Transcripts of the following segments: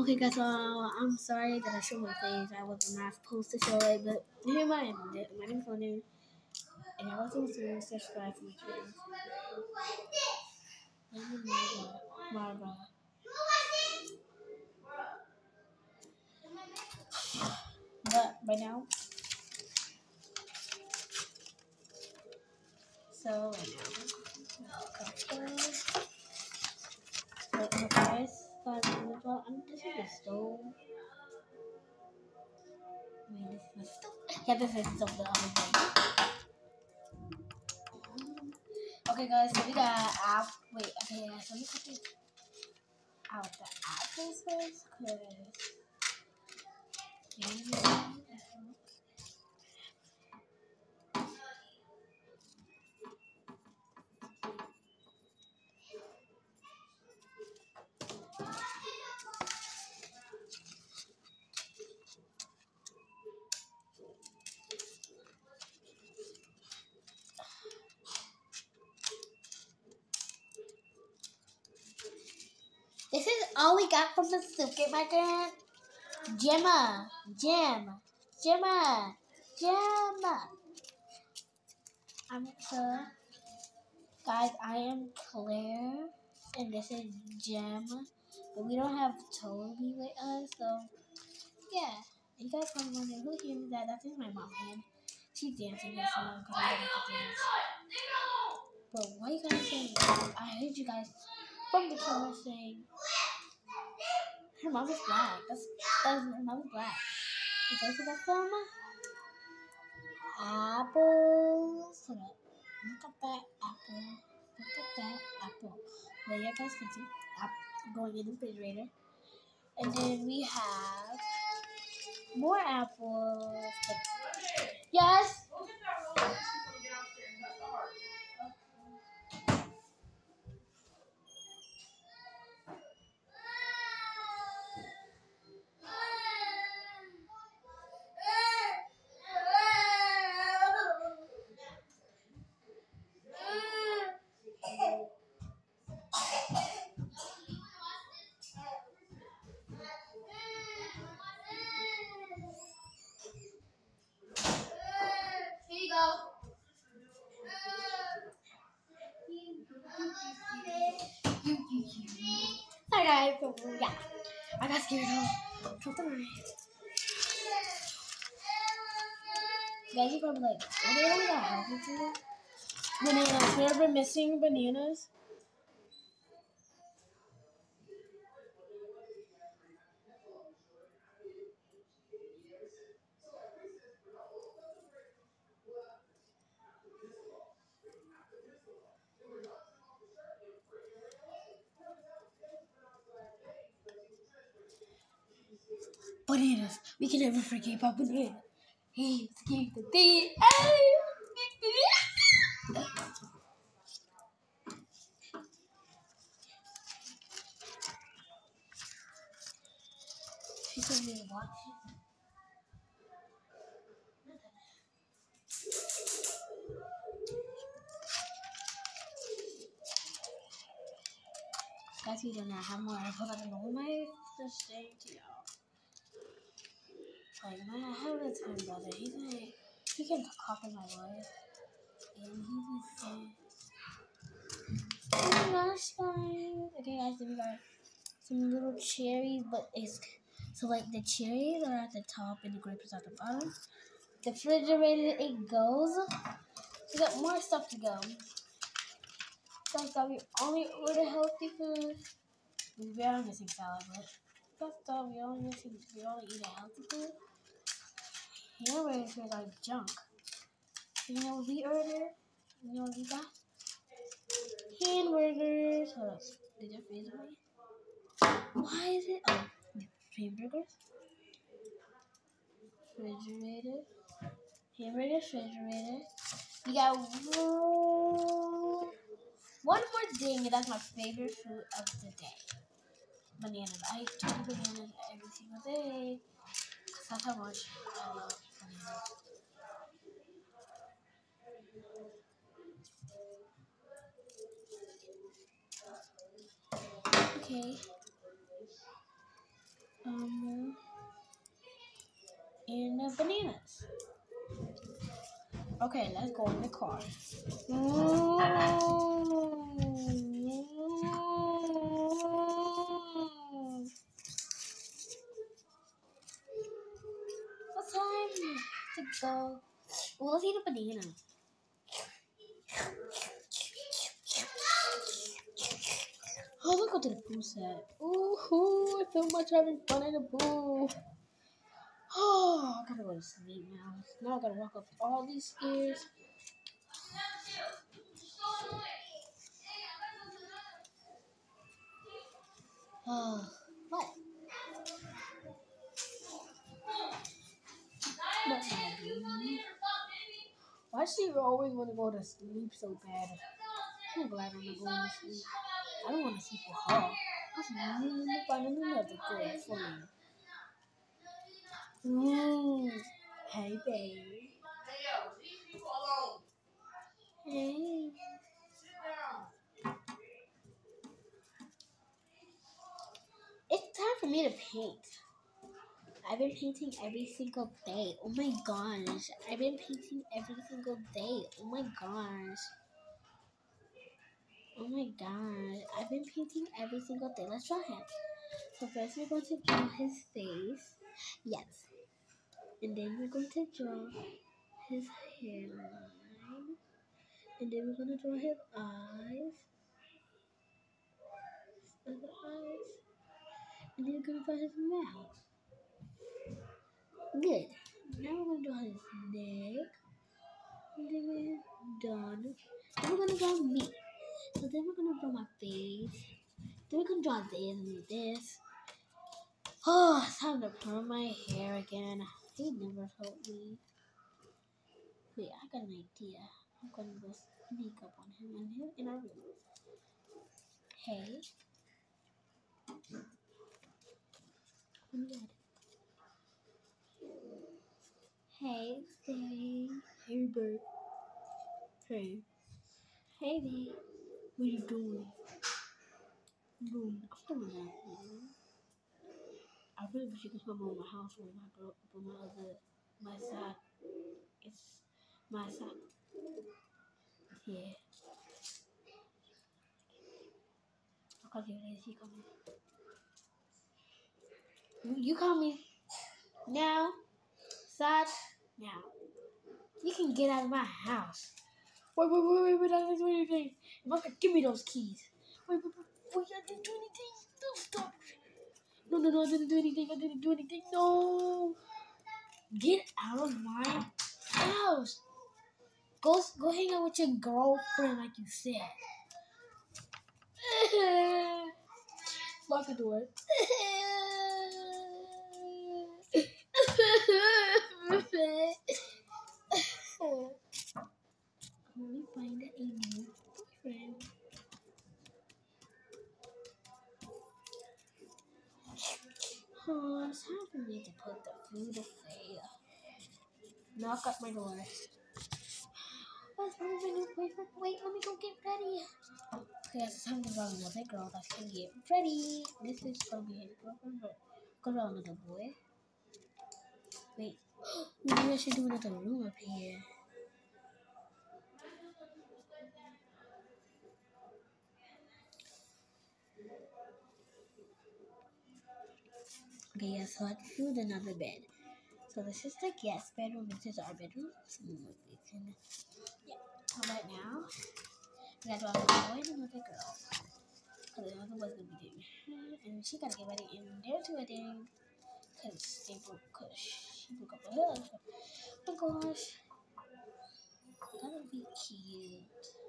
Okay, guys, uh, I'm sorry that I showed my face. I was not supposed to show it, but here my my name's London, and I wasn't to subscribe to my channel. But by now, so right now, so, guys but well, I'm this is the stove. Wait, this is the stove. Yeah, this is the thing. Okay, guys, so we got apple. Wait, okay, yeah, so we put this out the apples first, cause. This is all we got from the supermarket. Gemma, Gem, Gemma, Gemma. I'm Claire. guys, I am Claire, and this is Gem. But we don't have Toby with us, so yeah. You guys probably wondering who hears that? That's my mom hand. She's dancing this song because I don't dance. But what are you guys saying? I heard you guys from the camera saying her mom is black. That's, that's her mom is black. Okay, so that's some apples. Hold up. Look at that apple. Look at that apple. Well, you guys can see apple going in the refrigerator. And then we have more apples. Yes. Yeah, I got scared of something. Guys, you probably like, only got half of it? Bananas. We ever missing bananas? Bananas. We can never forget about bananas. Hey, keep the beat. Hey, She told me to watch it. Guys, we do not have more. I put on all my just saying to y'all. Like, man, I have a twin brother. He's like, he can copy my voice. And he just said, Oh guys. Okay, guys, we got some little cherries, but it's so like the cherries are at the top and the grapes are at the bottom. The refrigerator, it goes. We got more stuff to go. Guys, that we only order healthy food. We are missing salad, but that's all. We only missing. We only eat a healthy food. Hamburgers are like junk. You know what we order? You know what we got? Hamburgers. Hold up. Did you freeze away? Why is it? Oh, hamburgers. Refrigerator. Hamburger, refrigerator. We got one more thing, and that's my favorite food of the day. Bananas. I eat bananas every single day. That's how much I love. Okay. um, and uh, bananas. Okay, let's go in the car. What time to go? Well, let's eat a banana. Oh, look go the pool set. Ooh, I feel much having fun in the pool. Oh, I gotta go to sleep now. Now I gotta walk up all these stairs. Oh, what? She always want to go to sleep so bad? I'm glad I'm going to sleep. I don't want to sleep with her. I'm going to find another girl for me. Mm. Hey, baby. Hey. It's time for me to paint. I've been painting every single day. Oh my gosh. I've been painting every single day. Oh my gosh. Oh my gosh. I've been painting every single day. Let's draw him. So first we're going to draw his face. Yes. And then we're going to draw his hairline. And then we're going to draw his eyes. His eyes. And then we're going to draw his mouth. Good. Now we're going to draw his neck. And then we're done. Then we're going to draw me. So then we're going to draw my face. Then we're going to draw this and this. Oh, it's time to perm my hair again. He never told me. Wait, I got an idea. I'm gonna go sneak up on him in, him in our room. Hey. Hey, Stay. Hey, bird. Hey. Hey, babe. What are you doing? Doing. I'm doing nothing. I really wish you could come over my house with my girl, with my other, my side. It's my side. Yeah. I'll call you later. She coming. You call me now, side now. You can get out of my house. Wait, wait, wait, wait, wait, I didn't do anything. Mother, give me those keys. Wait, wait, wait, wait, I didn't do anything. Don't stop. No, no, no, I didn't do anything. I didn't do anything. No. Get out of my house. Go, go hang out with your girlfriend like you said. Lock the door. Let me find a new boyfriend. Oh, it's time for me to put the food away. Knock at my door. With my new boyfriend? Wait, let me go get ready. Okay, it's time to draw another girl that's gonna get ready. This is gonna be his girlfriend, but go draw another boy. Wait, maybe I should do another room up here. Okay, yeah, so I found another bed. So this is the guest bedroom. This is our bedroom. So yeah. So right now, we got another boy and another girl. Because another was gonna be doing and she gotta get ready in there to wedding. Cause they broke, cause she broke up with her. Oh my gosh, that would be cute.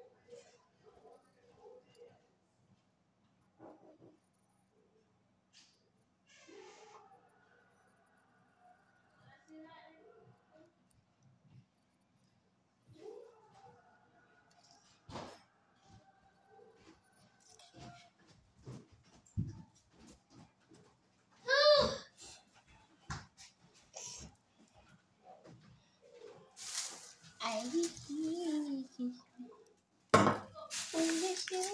We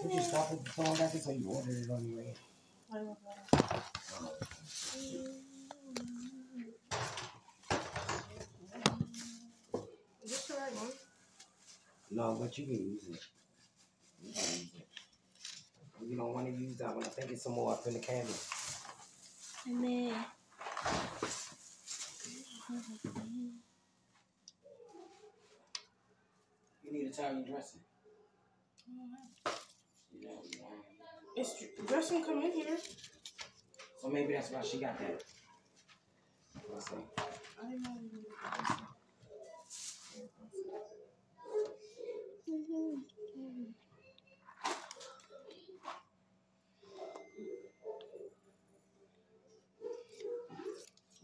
can stop it going back until you ordered it the? No, but you can use it. You can use it. You don't want to use that one. I think it's some more up in the camera. And. You need your dressing. You know, you know. It's dressing come in here. So maybe that's why she got that. Let's see. I didn't know you needed dressing.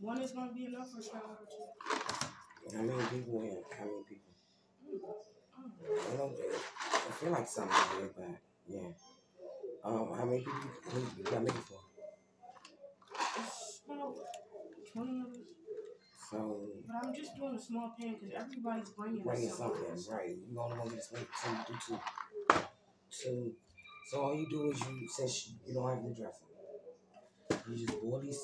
One is gonna be enough for two. How many people in? How many people? I don't I feel like something there, but yeah. Um, how many people you got make for? Twenty of us. So But I'm just doing a small pan because everybody's bringing bringing something. something, right? You only want to two, do two, two. So all you do is you since you don't have the dressing, you just boil these